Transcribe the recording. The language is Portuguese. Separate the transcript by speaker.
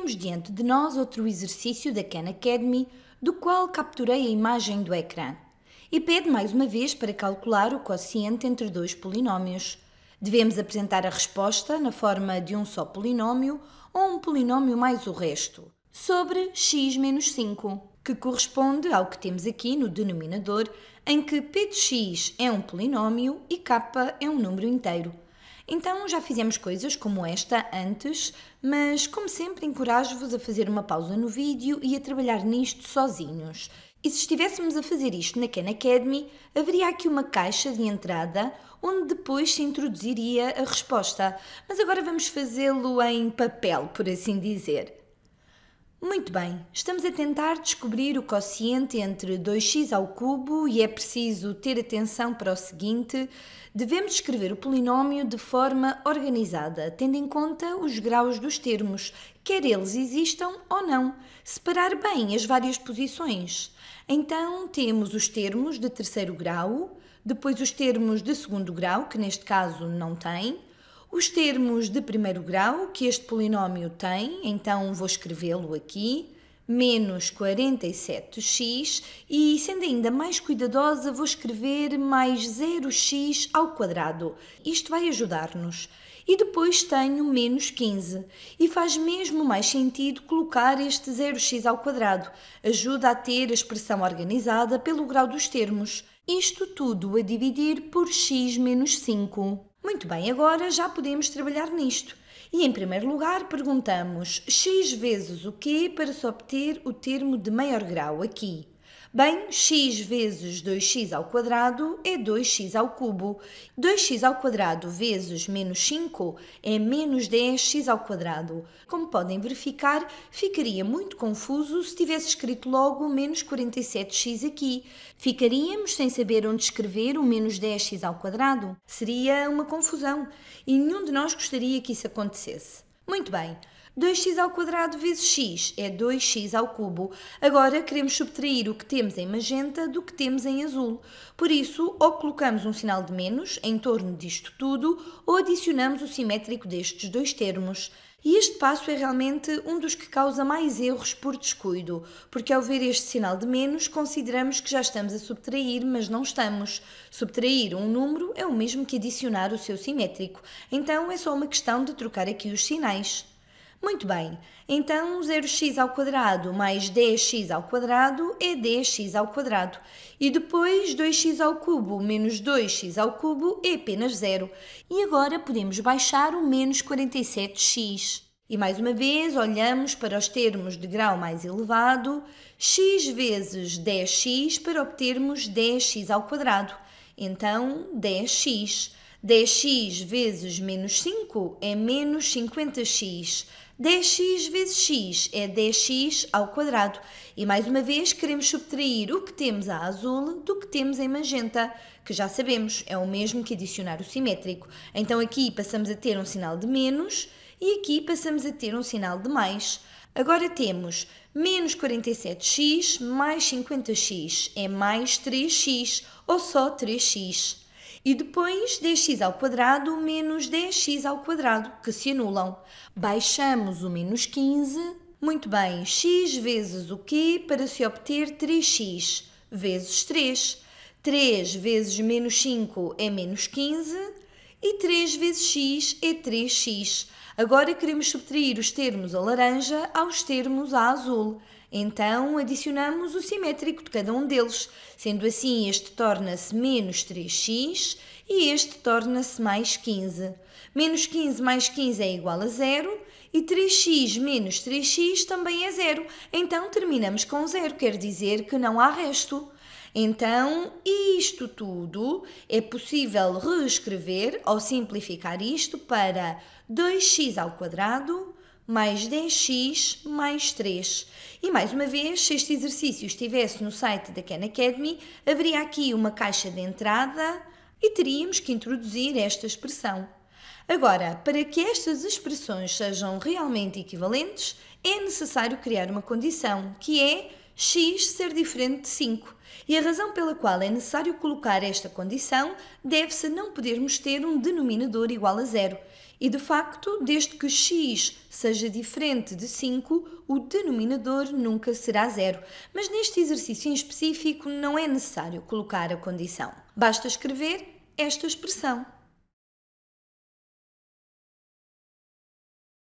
Speaker 1: temos diante de nós outro exercício da Khan Academy, do qual capturei a imagem do ecrã. E pede mais uma vez para calcular o quociente entre dois polinómios. Devemos apresentar a resposta na forma de um só polinómio ou um polinómio mais o resto, sobre x menos 5, que corresponde ao que temos aqui no denominador, em que p de x é um polinómio e k é um número inteiro. Então já fizemos coisas como esta antes, mas como sempre encorajo-vos a fazer uma pausa no vídeo e a trabalhar nisto sozinhos. E se estivéssemos a fazer isto na Khan Academy, haveria aqui uma caixa de entrada onde depois se introduziria a resposta. Mas agora vamos fazê-lo em papel, por assim dizer. Muito bem, estamos a tentar descobrir o quociente entre 2x ao cubo e é preciso ter atenção para o seguinte: devemos escrever o polinómio de forma organizada, tendo em conta os graus dos termos, quer eles existam ou não, separar bem as várias posições. Então temos os termos de terceiro grau, depois os termos de segundo grau, que neste caso não tem, os termos de primeiro grau que este polinómio tem, então vou escrevê-lo aqui, menos 47x e, sendo ainda mais cuidadosa, vou escrever mais 0x ao quadrado. Isto vai ajudar-nos. E depois tenho menos 15. E faz mesmo mais sentido colocar este 0x ao quadrado. Ajuda a ter a expressão organizada pelo grau dos termos. Isto tudo a dividir por x menos 5. Muito bem, agora já podemos trabalhar nisto. E em primeiro lugar perguntamos x vezes o quê para se obter o termo de maior grau aqui. Bem, x vezes 2x ao quadrado é 2x ao cubo. 2x ao quadrado vezes menos 5 é menos 10x ao quadrado. Como podem verificar, ficaria muito confuso se tivesse escrito logo menos 47x aqui. Ficaríamos sem saber onde escrever o menos 10x ao quadrado. Seria uma confusão e nenhum de nós gostaria que isso acontecesse. Muito bem, 2x ao quadrado vezes x é 2x ao cubo. Agora queremos subtrair o que temos em magenta do que temos em azul. Por isso, ou colocamos um sinal de menos em torno disto tudo, ou adicionamos o simétrico destes dois termos. E este passo é realmente um dos que causa mais erros por descuido, porque ao ver este sinal de menos, consideramos que já estamos a subtrair, mas não estamos. Subtrair um número é o mesmo que adicionar o seu simétrico, então é só uma questão de trocar aqui os sinais. Muito bem, então 0x ao quadrado mais 10x ao quadrado é 10x ao quadrado. E depois 2x ao cubo menos 2x ao cubo é apenas 0. E agora podemos baixar o menos 47x. E mais uma vez olhamos para os termos de grau mais elevado, x vezes 10x para obtermos 10x ao quadrado. Então 10x. 10x vezes menos 5 é menos 50x. 10x vezes x é 10x ao quadrado. E mais uma vez queremos subtrair o que temos a azul do que temos em magenta, que já sabemos é o mesmo que adicionar o simétrico. Então aqui passamos a ter um sinal de menos e aqui passamos a ter um sinal de mais. Agora temos menos 47x mais 50x é mais 3x, ou só 3x. E depois 10x ao quadrado menos 10x ao quadrado, que se anulam. Baixamos o menos 15. Muito bem, x vezes o quê para se obter 3x vezes 3. 3 vezes menos 5 é menos 15 e 3 vezes x é 3x. Agora queremos subtrair os termos a laranja aos termos a azul. Então adicionamos o simétrico de cada um deles. Sendo assim, este torna-se menos 3x e este torna-se mais 15. Menos 15 mais 15 é igual a zero e 3x menos 3x também é zero. Então terminamos com zero, quer dizer que não há resto. Então, isto tudo é possível reescrever ou simplificar isto para 2x ao quadrado mais 10x mais 3. E mais uma vez, se este exercício estivesse no site da Khan Academy, haveria aqui uma caixa de entrada e teríamos que introduzir esta expressão. Agora, para que estas expressões sejam realmente equivalentes, é necessário criar uma condição, que é x ser diferente de 5. E a razão pela qual é necessário colocar esta condição deve-se a não podermos ter um denominador igual a zero. E de facto, desde que x seja diferente de 5, o denominador nunca será zero. Mas neste exercício em específico não é necessário colocar a condição. Basta escrever esta expressão.